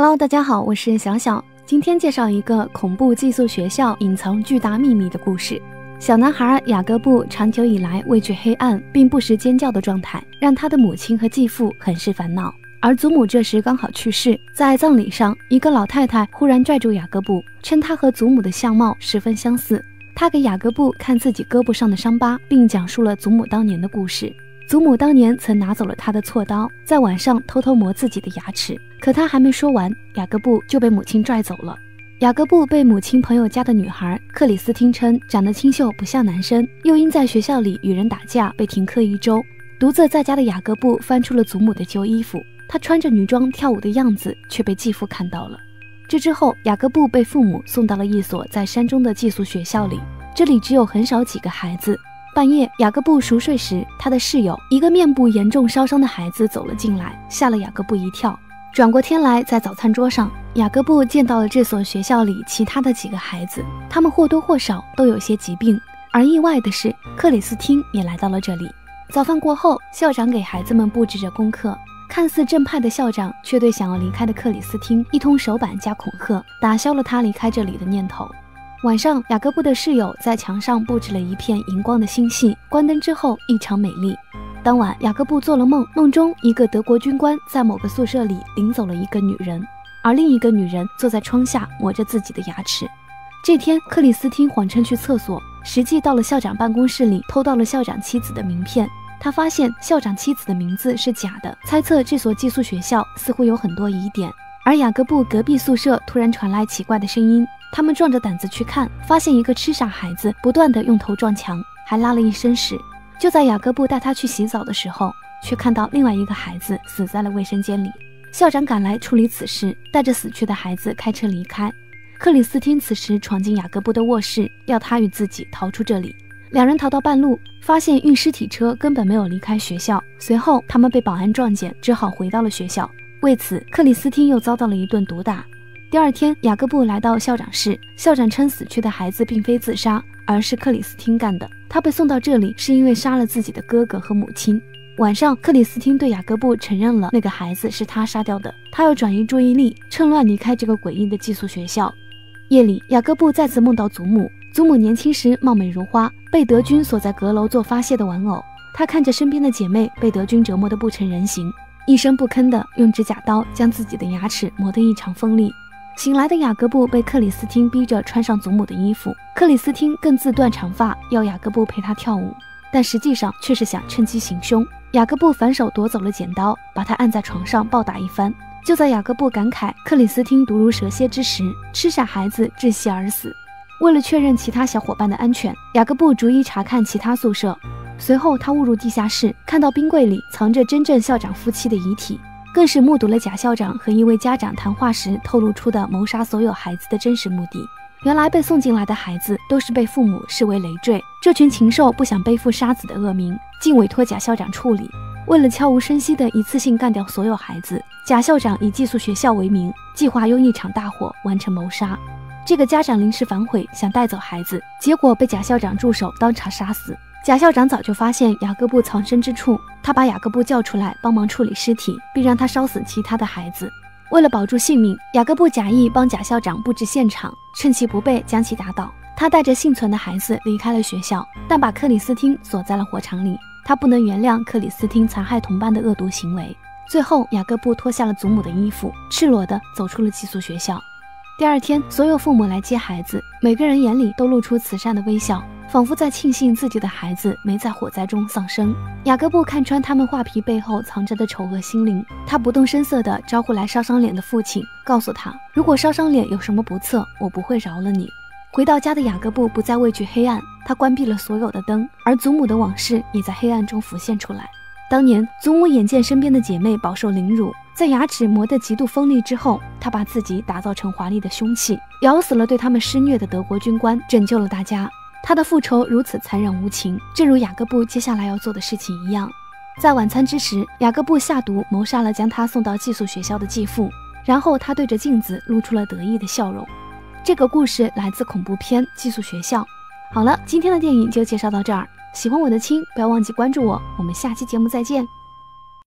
Hello，大家好，我是小小。今天介绍一个恐怖寄宿学校隐藏巨大秘密的故事。小男孩雅各布长久以来畏惧黑暗，并不时尖叫的状态，让他的母亲和继父很是烦恼。而祖母这时刚好去世，在葬礼上，一个老太太忽然拽住雅各布，称他和祖母的相貌十分相似。她给雅各布看自己胳膊上的伤疤，并讲述了祖母当年的故事。祖母当年曾拿走了他的锉刀，在晚上偷偷磨自己的牙齿。可他还没说完，雅各布就被母亲拽走了。雅各布被母亲朋友家的女孩克里斯汀称长得清秀，不像男生，又因在学校里与人打架被停课一周。独自在家的雅各布翻出了祖母的旧衣服，他穿着女装跳舞的样子却被继父看到了。这之后，雅各布被父母送到了一所在山中的寄宿学校里，这里只有很少几个孩子。半夜，雅各布熟睡时，他的室友一个面部严重烧伤的孩子走了进来，吓了雅各布一跳。转过天来，在早餐桌上，雅各布见到了这所学校里其他的几个孩子，他们或多或少都有些疾病。而意外的是，克里斯汀也来到了这里。早饭过后，校长给孩子们布置着功课，看似正派的校长却对想要离开的克里斯汀一通手板加恐吓，打消了他离开这里的念头。晚上，雅各布的室友在墙上布置了一片荧光的星系，关灯之后异常美丽。当晚，雅各布做了梦，梦中一个德国军官在某个宿舍里领走了一个女人，而另一个女人坐在窗下磨着自己的牙齿。这天，克里斯汀谎称去厕所，实际到了校长办公室里偷到了校长妻子的名片。他发现校长妻子的名字是假的，猜测这所寄宿学校似乎有很多疑点。而雅各布隔壁宿舍突然传来奇怪的声音。他们壮着胆子去看，发现一个痴傻孩子不断的用头撞墙，还拉了一身屎。就在雅各布带他去洗澡的时候，却看到另外一个孩子死在了卫生间里。校长赶来处理此事，带着死去的孩子开车离开。克里斯汀此时闯进雅各布的卧室，要他与自己逃出这里。两人逃到半路，发现运尸体车根本没有离开学校。随后他们被保安撞见，只好回到了学校。为此，克里斯汀又遭到了一顿毒打。第二天，雅各布来到校长室，校长称死去的孩子并非自杀，而是克里斯汀干的。他被送到这里是因为杀了自己的哥哥和母亲。晚上，克里斯汀对雅各布承认了那个孩子是他杀掉的。他要转移注意力，趁乱离开这个诡异的寄宿学校。夜里，雅各布再次梦到祖母。祖母年轻时貌美如花，被德军锁在阁楼做发泄的玩偶。他看着身边的姐妹被德军折磨得不成人形，一声不吭地用指甲刀将自己的牙齿磨得异常锋利。醒来的雅各布被克里斯汀逼着穿上祖母的衣服，克里斯汀更自断长发，要雅各布陪她跳舞，但实际上却是想趁机行凶。雅各布反手夺走了剪刀，把他按在床上暴打一番。就在雅各布感慨克里斯汀毒如蛇蝎之时，吃下孩子窒息而死。为了确认其他小伙伴的安全，雅各布逐一查看其他宿舍。随后他误入地下室，看到冰柜里藏着真正校长夫妻的遗体。更是目睹了贾校长和一位家长谈话时透露出的谋杀所有孩子的真实目的。原来被送进来的孩子都是被父母视为累赘，这群禽兽不想背负杀子的恶名，竟委托贾校长处理。为了悄无声息的一次性干掉所有孩子，贾校长以寄宿学校为名，计划用一场大火完成谋杀。这个家长临时反悔，想带走孩子，结果被贾校长助手当场杀死。贾校长早就发现雅各布藏身之处，他把雅各布叫出来帮忙处理尸体，并让他烧死其他的孩子。为了保住性命，雅各布假意帮贾校长布置现场，趁其不备将其打倒。他带着幸存的孩子离开了学校，但把克里斯汀锁在了火场里。他不能原谅克里斯汀残害同伴的恶毒行为。最后，雅各布脱下了祖母的衣服，赤裸地走出了寄宿学校。第二天，所有父母来接孩子，每个人眼里都露出慈善的微笑。仿佛在庆幸自己的孩子没在火灾中丧生。雅各布看穿他们画皮背后藏着的丑恶心灵，他不动声色地招呼来烧伤脸的父亲，告诉他：如果烧伤脸有什么不测，我不会饶了你。回到家的雅各布不再畏惧黑暗，他关闭了所有的灯，而祖母的往事也在黑暗中浮现出来。当年祖母眼见身边的姐妹饱受凌辱，在牙齿磨得极度锋利之后，她把自己打造成华丽的凶器，咬死了对他们施虐的德国军官，拯救了大家。他的复仇如此残忍无情，正如雅各布接下来要做的事情一样。在晚餐之时，雅各布下毒谋杀了将他送到寄宿学校的继父，然后他对着镜子露出了得意的笑容。这个故事来自恐怖片《寄宿学校》。好了，今天的电影就介绍到这儿。喜欢我的亲，不要忘记关注我。我们下期节目再见。